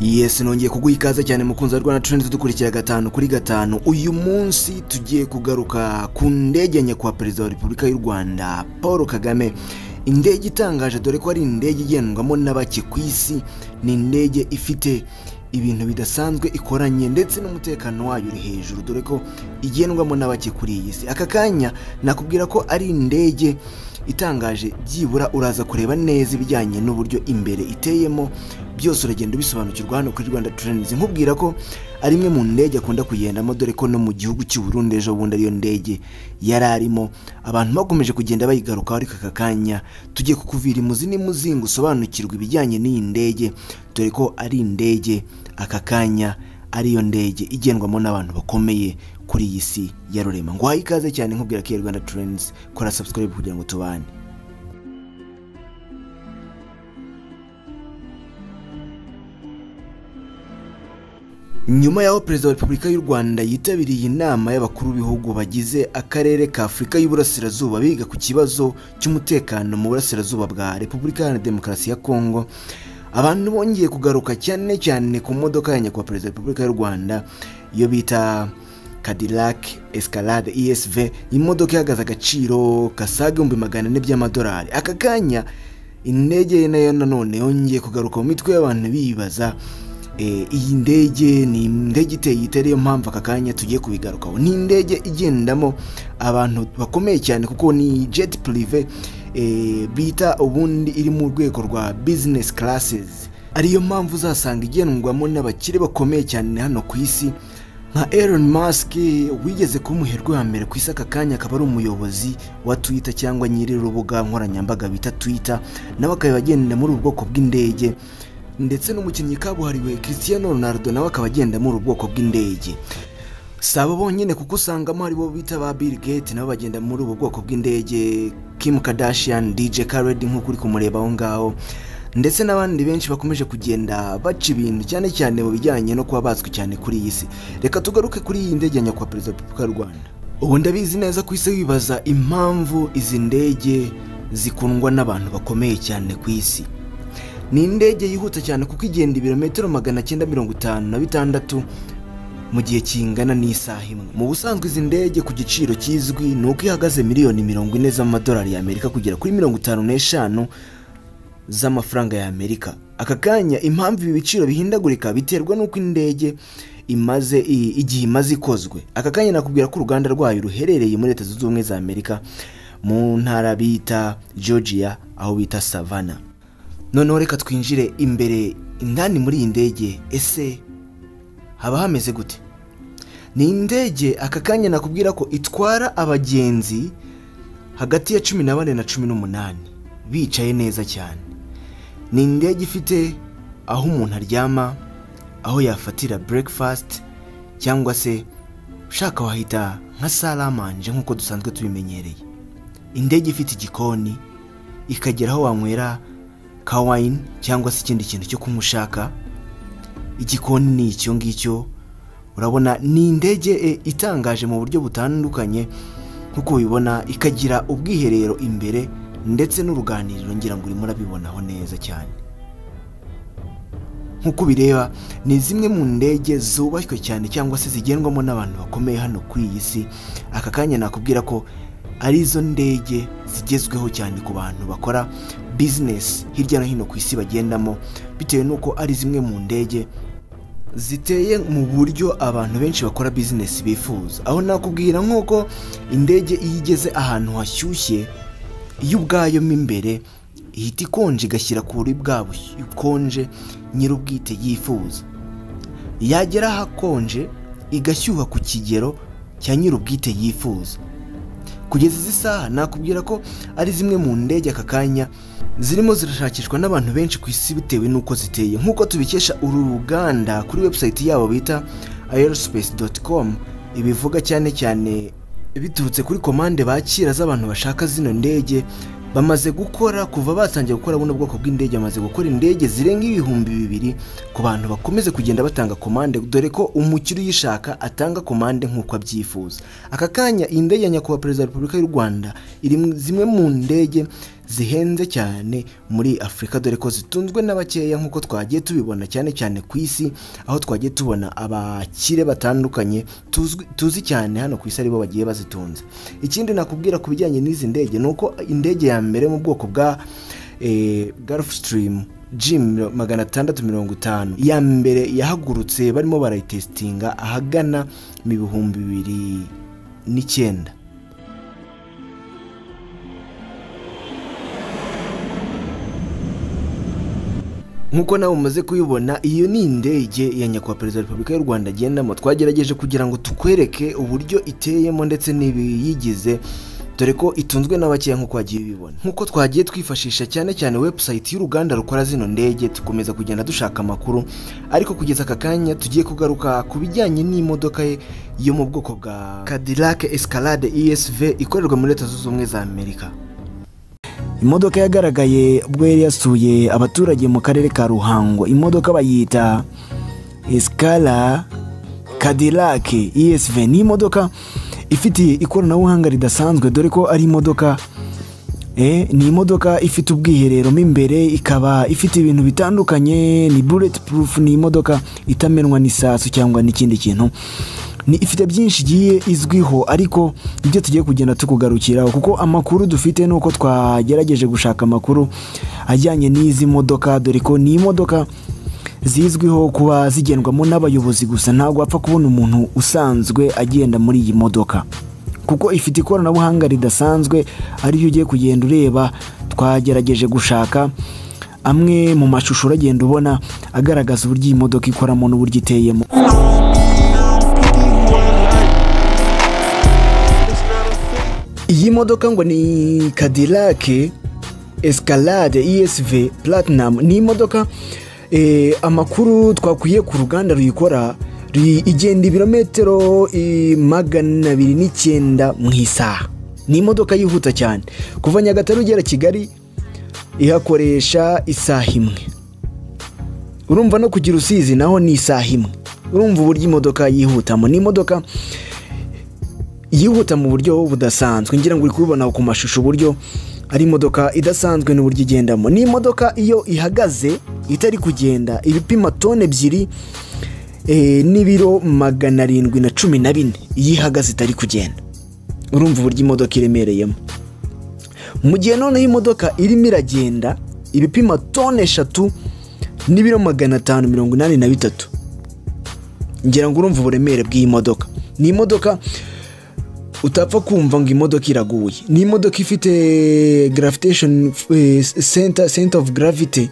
yesi nongeye kuguha ikaze cyane mukunzi wa rwanda turendi dukurikira gatanu kuri gatanu. Uyu munsi tugiye kugaruka ku ndege nyakubahwa perezida wa repubulika y'u rwanda paul kagame. Indege itangaje dore ko ari indege igendwamo na bake ku isi. Ni indege ifite ibintu bidasanzwe ikoranye ndetse n'umutekano wayo uri hejuru. Dore ko igendwamo na bake kuri iyi si. Aka kanya nakubwira ko ari indege itangaje byibura uraza kureba neza ibijyanye n'uburyo imbere iteyemo byose uragenda ubisobanukirwa hano kuri rwanda turenzi nkubwira ko ari imwe mu ndege akunda kugendamo dore ko no mu gihugu cy'u Burundi ejo bundi ariyo ndege yari arimo. Abantu bakomeje kugenda bayigarukaho ariko aka kanya tugiye kukuvira imuzi n'imuzingo usobanukirwa ibijyanye n'iyi ndege dore ko ari indege aka kanya ariyo ndege igendwamo n'abantu bakomeye kuri iyi si ya rurema. Ngo ikaze cyane nkubwira ko rwanda turenzi kora subscribe kugira ngo tubane. Nyuma y'aho perezida wa repubulika y'u rwanda yitabiriye inama y'abakuru b'ibihugu bagize akarere ka afurika y'uburasirazuba biga ku kibazo cy'umutekano mu burasirazuba bwa repubulika iharanira demokarasi ya kongo abantu bongeye kugaruka cyane cyane ku modoka ya nyakubahwa perezida wa repubulika y'u rwanda iyo bita Cadillac Escalade ESV imodoka ihagaze agaciro kasaga ibihumbi magana ane by'amadolari. Aka kanya indege na yo nanone yongeye kugaruka mu mitwe y'abantu bibaza iyi ndege ni indege iteye ite? Ariyo mpamvu aka kanya tugiye kubigarukaho ni indege igendamo abantu bakomeye cyane kuko ni jet prive bita ubundi iri mu rwego rwa business classes. Ariyo mpamvu uzasanga igendwamo n'abakire bakomeye cyane hano ku isi nka Elon Musk wigeze kuba umuherwe wa mbere ku isi aka kanya akaba ari umuyobozi wa Twitter cyangwa nyiri urubuga nkoranyambaga bita Twitter nawe akaba agenda muri ubu bwoko bw'indege. Ndetse n'umukinnyi kabuhariwe Cristiano Ronaldo nawe akaba agenda muri ubu bwoko bw'indege. Si abo bonyine kuko usangamo haribo bita ba Bill Gates nabo bagenda muri ubu bwoko bw'indege Kim Kardashian DJ Khaled nk'uko uri kumureba aho ngaho. Ndetse n'abandi benshi bakomeje kugenda baca ibintu cyane cyane mu bijyanye no kuba bazwi cyane kuri iyi si. Reka tugaruke kuri iyi ndege nyakubahwa perezida wa repubulika y'u rwanda. Ubu ndabizi neza ku isi wibaza impamvu izi ndege zikundwa n'abantu bakomeye cyane ku isi. Ni indege yihuta cyane kuko igenda ibirometero magana cyenda mirongo itanu na bitandatu mu gihe kingana n'isaha imwe. Mu busanzwe izi ndege ku giciro kizwi ni uko ihagaze miliyoni mirongo ine z'amadolari y'amerika kugera kuri mirongo itanu n'eshanu z'amafaranga y'amerika aka kanya impamvu ibi biciro bihindagurika biterwa n'uko indege imaze igihe imaze ikozwe. Aka kanya nakubwira ko uruganda rwayo ruherereye muri leta zunze ubumwe za amerika mu ntara bita georgia aho bita savana noneho reka twinjire imbere indani muri iyi ndege ese haba hameze gute? Ni indege aka kanya nakubwira ko itwara abagenzi hagati ya cumi na bane na cumi n'umunani. Bicaye neza cyane. Ni indege ifite aho umuntu aryama aho yafatira breakfast cyangwa se ushaka wahita nka salamanje nk'uko dusanzwe tubimenyereye. Indege ifite igikoni ikagera aho wanywera ka wayini cyangwa se ikindi kintu cyo kunywa ushaka. Igikoni ni icyo ngicyo urabona ni indege itangaje mu buryo butandukanye nk'uko ubibona ikagira ubwiherero imbere ndetse n'uruganiriro ngira ngo urimo urabibonaho neza cyane. Nk'uko ubireba ni zimwe mu ndege zubashywe cyane cyangwa se zigendwamo n'abantu bakomeye hano kuri iyi si aka kanya nakubwira ko ari izo ndege zigezweho cyane ku bantu bakora bizinesi hirya no hino ku isi bagendamo bitewe n'uko ari zimwe mu ndege ziteye mu buryo abantu benshi bakora bizinesi bifuza. Aho nakubwira nk'uko indege iyo igeze ahantu hashyushye iyo ubwayo mo imbere ihita ikonje igashyira kuri bwa bukonje nyir'ubwite yifuza. Yagera ahakonje igashyuha ku kigero cya nyir'ubwite yifuza. Kugeza izi saha nakubwira ko ari zimwe mu ndege aka kanya zirimo zirashakishwa n'abantu benshi ku isi bitewe n'uko ziteye. Nk'uko tubikesha uru ruganda kuri webusayiti yabo bita aerospace.com ibivuga cyane cyane biturutse kuri komande bakira z'abantu bashaka zino ndege bamaze gukora kuva batangiye gukora buno bwoko bw'indege bamaze gukora indege zirenga ibihumbi bibiri ku bantu bakomeze kugenda batanga komande dore ko umukiriya uyishaka atanga komande nk'uko abyifuza. Aka kanya iyi ndege ya nyakubahwa perezida wa repubulika y'u rwanda iri zimwe mu ndege zihenze cyane muri afurika dore ko zitunzwe n'abakeya nk'uko twagiye tubibona cyane cyane ku isi aho twagiye tubona abakire batandukanye tuzi cyane hano ku isi ari bo bagiye bazitunze. Ikindi nakubwira ku bijyanye n'izi ndege ni uko indege ya mbere mu bwoko bwa eh, Gulfstream G magana atandatu mirongo itanu iya mbere yahagurutse barimo barayitesitinga ahagana mu bihumbi bibiri n'icyenda nk'uko nawe umaze kuyibona iyo ni indege ya nyakubahwa perezida wa repubulika y'u rwanda agendamo twagerageje kugira ngo tukwereke uburyo iteyemo ndetse n'ibiyigize dore ko itunzwe n'abakeya nk'uko wagiye ubibona. Nk'uko twagiye twifashisha cyane cyane webusayiti y'uruganda rukora zino ndege dukomeza kugenda dushaka amakuru ariko kugeza aka kanya tugiye kugaruka ku bijyanye n'imodoka ye yo mu bwoko bwa Cadillac Escalade ESV ikorerwa muri leta zunze ubumwe za amerika. Imodoka yagaragaye ubwo yari yasuye abaturage mu karere ka ruhango. Imodoka bayita Escala Cadillac ESV ni imodoka ifite ikoranabuhanga ridasanzwe dore ko ari imodoka eh, ni imodoka ifite ubwiherero mo imbere ikaba ifite ibintu bitandukanye ni bullet proof ni imodoka itamenwa n'isasu cyangwa n'ikindi kintu. Ni ifite byinshi igiye izwiho ariko ibyo tugiye kugenda tukugarukiraho kuko amakuru dufite ni uko twagerageje gushaka amakuru ajyanye n'izi modoka dore ko ni imodoka zizwiho kuba zigendwamo n'abayobozi gusa ntabwo wapfa kubona umuntu usanzwe agenda muri iyi modoka. Kuko ifite ikoranabuhanga ridasanzwe ariyo ugiye kugenda ureba twagerageje gushaka amwe mu mashusho uragenda ubona agaragaza uburyo iyi modoka ikoramo n'uburyo iteyemo. Iyi modoka ngo ni Cadillac Escalade ESV Platinum. Ni imodoka eh, amakuru twakwiye ku ruganda ruyikora igenda ibirometero magana abiri n'icyenda mu isaha. Ni imodoka yihuta cyane. Kuva nyagatare ugera kigali ihakoresha isaha imwe. Urumva no kugira usizi naho ni isaha imwe. Urumva uburyo imodoka yihutamo. Ni imodoka yihuta mu buryo budasanzwe. Ngira ngo uri kubibona ku mashusho uburyo ari imodoka idasanzwe n'uburyo igendamo. Ni imodoka iyo ihagaze itari kugenda ibipima toni ebyiri eh, n'ibiro magana arindwi na cumi na bine. Iyo ihagaze itari kugenda. Urumva uburyo imodoka iremereyemo. Mu gihe noneho imodoka irimo iragenda ibipima toni eshatu n'ibiro magana atanu mirongo inani na bitatu. Ngira ngo urumva uburemere bw'iyi modoka. Ni imodoka utapfa kumva ngo imodoka iraguye. Ni imodoka ifite gravitation eh, center, center of gravity.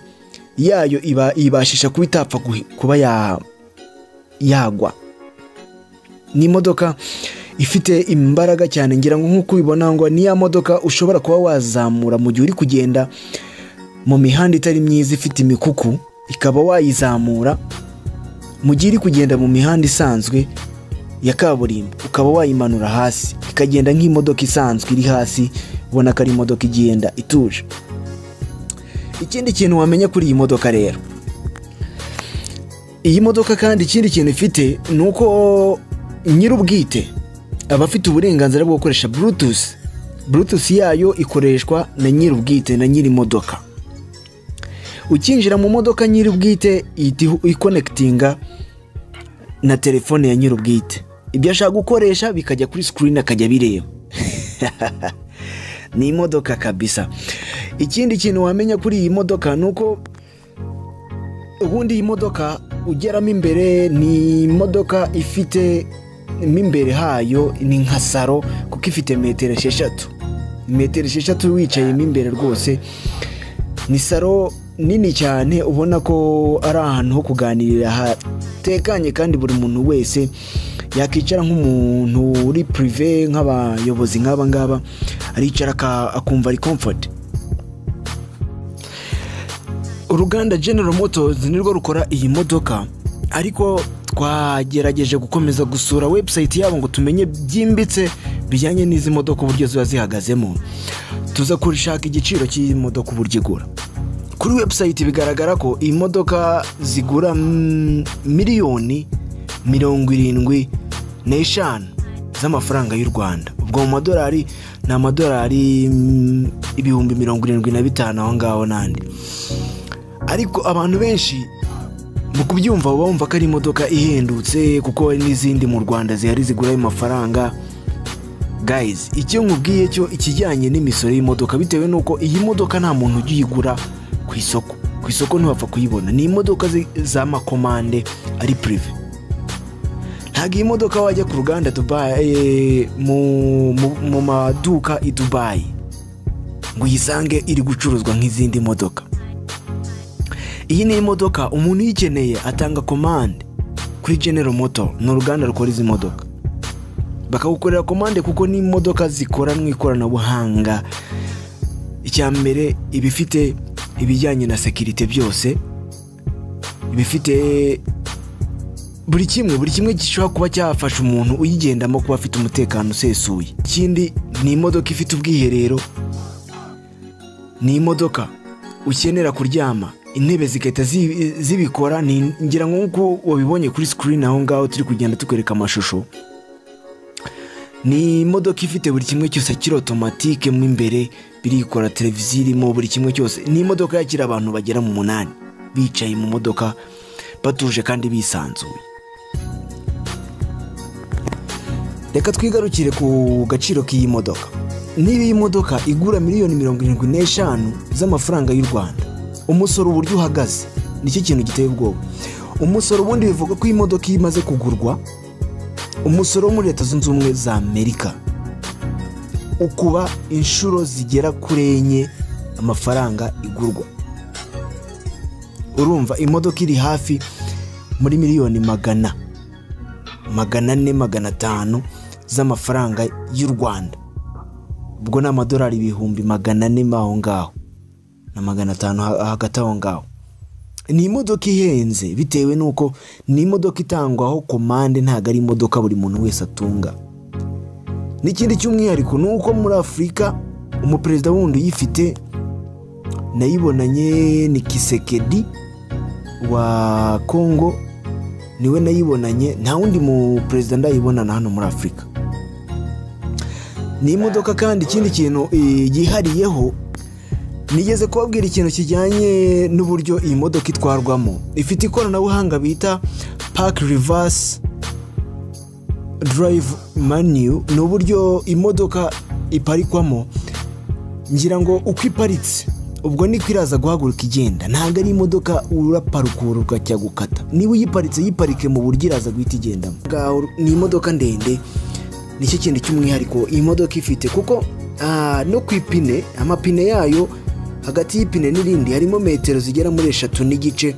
Yayo iba ibashisha kuba itapfa kuba ya- yagwa. Ni imodoka ifite imbaraga cyane. Ngira ngo nk'uko ubibona ngo ni ya modoka ushobora kuba wazamura mu gihe uri kugenda mu mihanda itari myiza ifite imikuku ikaba wayizamura mu gihe iri kugenda mu mihanda isanzwe ya kaburimbo. Ukaba wayimanura hasi ikagenda nk'imodoka isanzwe iri hasi ubona ko ari imodoka igenda ituje. Ikindi kintu wamenya kuri iyi modoka rero iyi modoka kandi ikindi kintu ifite ni uko nyir'ubwite aba afite uburenganzira bwo gukoresha bluetooth. Bluetooth yayo ikoreshwa na nyir'ubwite na nyir'imodoka. Ukinjira mu modoka nyir'ubwite ikonekitinga na telefone ya nyir'ubwite. Ibyo ashaka gukoresha bikajya kuri sikirini akajya bireba ni imodoka kabisa. Ikindi kintu wamenya kuri iyi modoka ni uko ubundi iyi modoka ugeramo imbere ni imodoka ifite mo imbere hayo ni nka saro kuko ifite metero esheshatu. Metero esheshatu wicayemo imbere rwose. Ni saro nini cyane ubona ko ari ahantu ho kuganirira hatekanye kandi buri muntu wese yakicara nk'umuntu uri purive nk'abayobozi nk'aba ngaba aricara akumva ari komfoti uruganda General Motors nirwo rukora iyi modoka ariko twagerageje gukomeza gusura website yabo ngo tumenye byimbitse bijyanye n'izi modoka uburyo ziba zihagazemo. Tuza kurishaka igiciro cy'iyi modoka uburyo igura. Kuri website bigaragara ko iyi modoka zigura miliyoni mirongo irindwi n'eshanu z'amafaranga y'u rwanda. Ubwo mu madolari ni amadolari mm, ibihumbi mirongo irindwi na bitanu aho ngaho n'andi. Ariko abantu benshi mu kubyumva bumva ko ari imodoka ihendutse kuko hari n'izindi mu rwanda zihari zigura ayo mafaranga. Guys icyo nkubwiye cyo ikijyanye n'imisoro y'imodoka bitewe n'uko iyi modoka nta muntu ujya uyigura ku isoko. Ku isoko ntiwapfa kuyibona. Ni imodoka zi- z'amakomande ari purive ntabwo iyi modoka wajya ku ruganda Dubai, eh, mu, mu, mu maduka i dubayi ngo uyisange iri gucuruzwa nk'izindi modoka. Iyi ni imodoka umuntu uyikeneye atanga komande kuri General Motor ni uruganda rukora izi modoka. Bakagukorera komande kuko ni imodoka zikoranwa ikoranabuhanga. Icya mbere iba ifite ibijyanye na sekirite byose iba ifite buri kimwe buri kimwe gishobora kuba cyafasha umuntu uyigendamo kuba afite umutekano usesuye. Ikindi ni imodoka ifite ubwiherero. Ni imodoka ukenera kuryama intebe zigahita zi- zibikora ngira ngo nk'uko wabibonye kuri sikirini aho ngaho turi kugenda tukwereka amashusho. Ni imodoka ifite buri kimwe cyose kiri otomatike mo imbere birikora televiziyo irimo buri kimwe cyose. Ni imodoka yakira abantu bagera mu munani. Bicaye mu modoka batuje kandi bisanzuye. Reka twigarukire ku gaciro k'iyi modoka. Niba iyi modoka igura miliyoni mirongo irindwi n'eshanu z'amafaranga y'u rwanda umusoro uburyo uhagaze? Nicyo kintu giteye ubwoba? Umusoro ubundi bivuga ko iyi modoka iyo imaze kugurwa umusoro wo muri leta zunze ubumwe za amerika ukuba inshuro zigera kuri enye amafaranga igurwa. Urumva imodoka iri hafi muri miliyoni magana magana ane magana atanu z'amafaranga y'u rwanda. Ubwo ni amadolari ibihumbi magana ane aho ngaho na magana atanu ha- hagati aho ngaho. Ni imodoka ihenze bitewe n'uko ni imodoka itangwaho komande ntabwo ari imodoka buri muntu wese atunga. N'ikindi cy'umwihariko ni uko muri afurika umuperezida wundi uyifite nayibonanye ni kisekedi wa kongo ni we nayibonanye nta wundi mu perezida ndayibonana hano muri afurika. Ni imodoka kandi ikindi kintu eh, yihariyeho nigeze kubabwira ikintu kijyanye n'uburyo iyi modoka itwarwamo. Ifite ikoranabuhanga bita park reverse drive menu ni uburyo imodoka iparikwamo ngira ngo uko iparitse ubwo niko iraza guhaguruka igenda. Ntabwo ari imodoka uraparukura ukajya gukata. Niba uyiparitse yiparike mu buryo iraza guhita igendamo. Ni imodoka ndende ni cyo kintu cy'umwihariko iyi modoka ifite kuko ah, no ku ipine amapine yayo hagati y'ipine n'irindi harimo metero zigera muri eshatu n'igice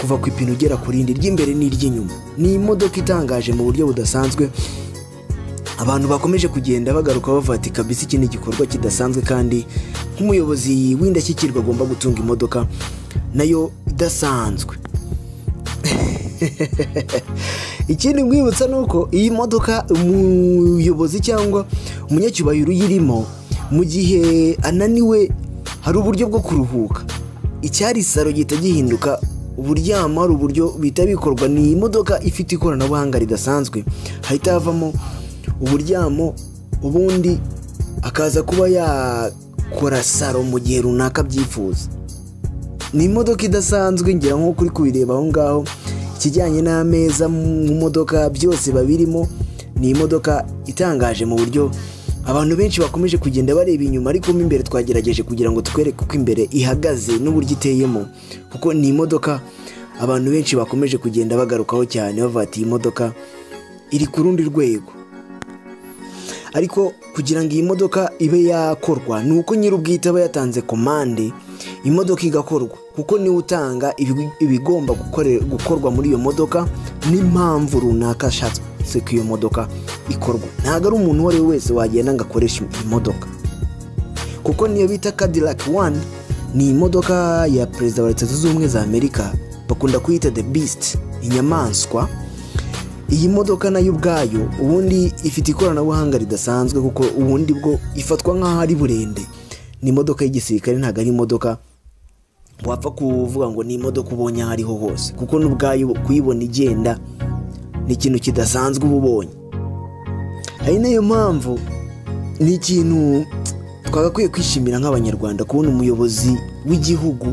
kuva ku ipine ugera ku rindi. Ry'imbere n'iry'inyuma. Ni imodoka itangaje mu buryo budasanzwe. Abantu bakomeje kugenda bagaruka bavuga kabisa iki ni igikorwa kidasanzwe kandi nk'umuyobozi w'indashyikirwa agomba gutunga imodoka na yo idasanzwe. ikindi mwibutsa ni uko iyi modoka umuyobozi cyangwa umunyacyubahiro uyirimo mu gihe ananiwe hari uburyo bwo kuruhuka. Icyari saro gihita gihinduka uburyamo hari uburyo bihita bikorwa ni imodoka ifite ikoranabuhanga ridasanzwe. Hahita havamo uburyamo ubundi akaza kuba yakora saro mu gihe runaka abyifuza. Ni imodoka idasanzwe ngira nk'uko uri kubireba aho ngaho ikijyanye n'ameza mu modoka byose babirimo ni imodoka itangaje mu buryo abantu benshi bakomeje kugenda bareba inyuma ariko mo imbere twagerageje kugira ngo twereke uko imbere ihagaze n'uburyo iteyemo kuko ni imodoka abantu benshi bakomeje kugenda bagarukaho cyane bavuga ati iyi modoka iri ku rundi rwego. Ariko kugira ngo iyi modoka ibe yakorwa ni uko nyir'ubwite aba yatanze komande imodoka igakorwa kuko ni we utanga ibi- ibigomba gukorwa muri iyo modoka n'impamvu runaka ashatse ko iyo modoka ikorwa. Ntabwo ari umuntu uwo ari we wese wagenda ngo akoreshe iyi modoka. Kuko niyo bita Cadillac One ni imodoka ya perezida wa leta zunze ubumwe za amerika bakunda kuyita the beast inyamaswa. Iyi modoka na yo ubwayo ubundi ifite ikoranabuhanga ridasanzwe kuko ubundi bwo ifatwa nk'aho ari burende. Ni imodoka y'igisirikare ntabwo ari imodoka wapfa kuvuga ngo ni imodoka ubonye aho ariho hose kuko n'ubwayo kuyibona igenda ni ikintu kidasanzwe uba ubonye. Ari na yo mpamvu ni ikintu twagakwiye kwishimira nk'abanyarwanda kubona umuyobozi w'igihugu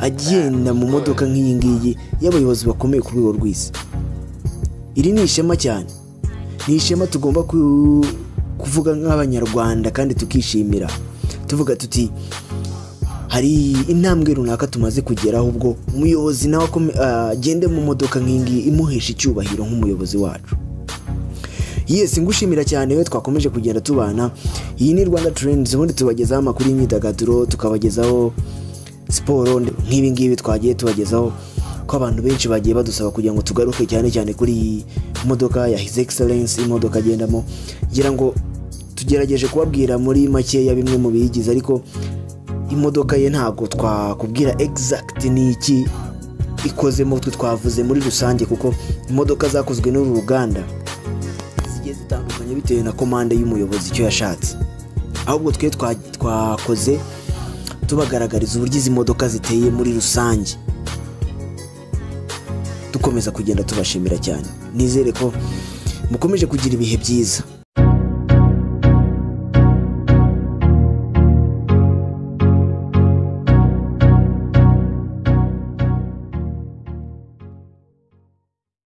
agenda mu modoka nk'iyi ngiyi y'abayobozi bakomeye ku rwego rw'isi. Iri ni ishema cyane. Ni ishema tugomba ku- kuvuga nk'abanyarwanda kandi tukishimira. Tuvuga tuti hari intambwe runaka tumaze kugeraho ubwo umuyobozi nawe ah, agende mu modoka nk'iyi ngiyi imuhesha icyubahiro nk'umuyobozi wacu. Yesi ngushimira cyane we twakomeje kugenda tubana. Iyi ni rwanda trends ubundi tubagezaho amakuru y'imyidagaduro tukabagezaho siporo nk'ibi ngibi twagiye tubagezaho ko abantu benshi bagiye badusaba kugira ngo tugaruke cyane cyane kuri iyi modoka ya his excellence imodoka agendamo ngira ngo tugerageje kubabwira muri makeya bimwe mu biyigize ariko imodoka ye ntabwo twakubwira exact ni iki ikozemo twe twavuze muri rusange kuko imodoka zakozwe n'uru ruganda zigiye zitandukanye bitewe na komande y'umuyobozi icyo yashatse. Ahubwo twe twa- twakoze tubagaragariza uburyo izi modoka ziteye muri rusange. Dukomeza kugenda tubashimira cyane. Nizere ko mukomeje kugira ibihe byiza.